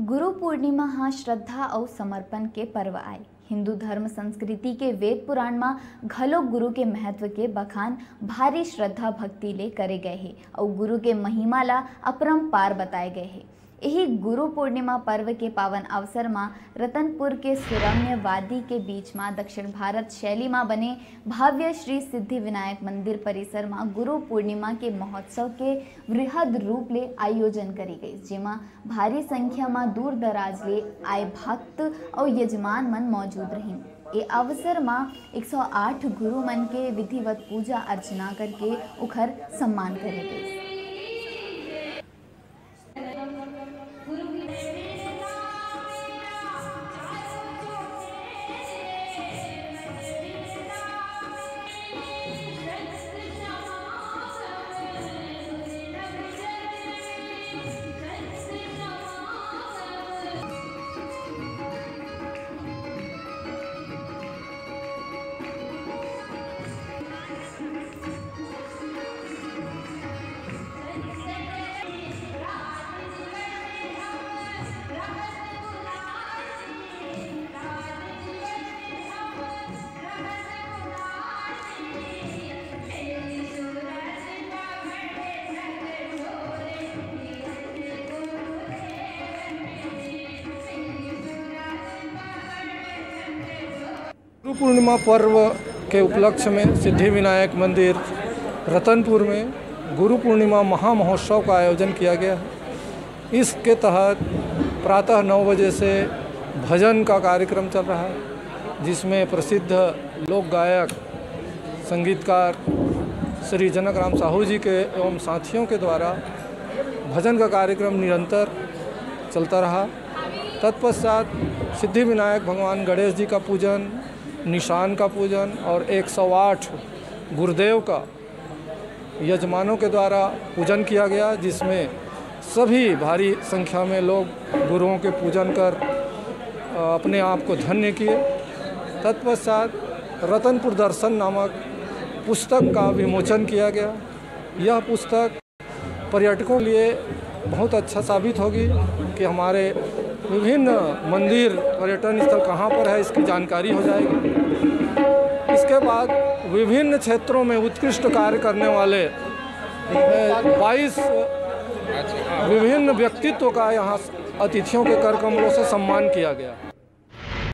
गुरु पूर्णिमा हाँ श्रद्धा और समर्पण के पर्व आए। हिंदू धर्म संस्कृति के वेद पुराण में घलो गुरु के महत्व के बखान भारी श्रद्धा भक्ति ले करे गए हैं। और गुरु के महिमा ला अपरम पार बताए गए हैं। यही गुरु पूर्णिमा पर्व के पावन अवसर में रतनपुर के सुरम्य वादी के बीच में दक्षिण भारत शैली में बने भव्य श्री सिद्धि विनायक मंदिर परिसर में गुरु पूर्णिमा के महोत्सव के वृहद रूप ले आयोजन करी गई, जेमा भारी संख्या में दूर दराज ले आए भक्त और यजमान मन मौजूद रही ये अवसर में 108 गुरु मन के विधिवत पूजा अर्चना करके उखर सम्मान करे गए। गुरु पूर्णिमा पर्व के उपलक्ष्य में सिद्धि विनायक मंदिर रतनपुर में गुरु पूर्णिमा महामहोत्सव का आयोजन किया गया है। इसके तहत प्रातः नौ बजे से भजन का कार्यक्रम चल रहा है, जिसमें प्रसिद्ध लोक गायक, संगीतकार श्री जनक राम साहू जी के एवं साथियों के द्वारा भजन का कार्यक्रम निरंतर चलता रहा। तत्पश्चात सिद्धि विनायक भगवान गणेश जी का पूजन निशान का पूजन और 108 गुरुदेव का यजमानों के द्वारा पूजन किया गया, जिसमें सभी भारी संख्या में लोग गुरुओं के पूजन कर अपने आप को धन्य किए। तत्पश्चात रतनपुर दर्शन नामक पुस्तक का विमोचन किया गया। यह पुस्तक पर्यटकों के लिए बहुत अच्छा साबित होगी कि हमारे विभिन्न मंदिर, पर्यटन स्थल कहाँ पर है, इसकी जानकारी हो जाएगी। इसके बाद विभिन्न क्षेत्रों में उत्कृष्ट कार्य करने वाले, बाईस विभिन्न व्यक्तित्व का यहाँ अतिथियों के कर कमलों से सम्मान किया गया।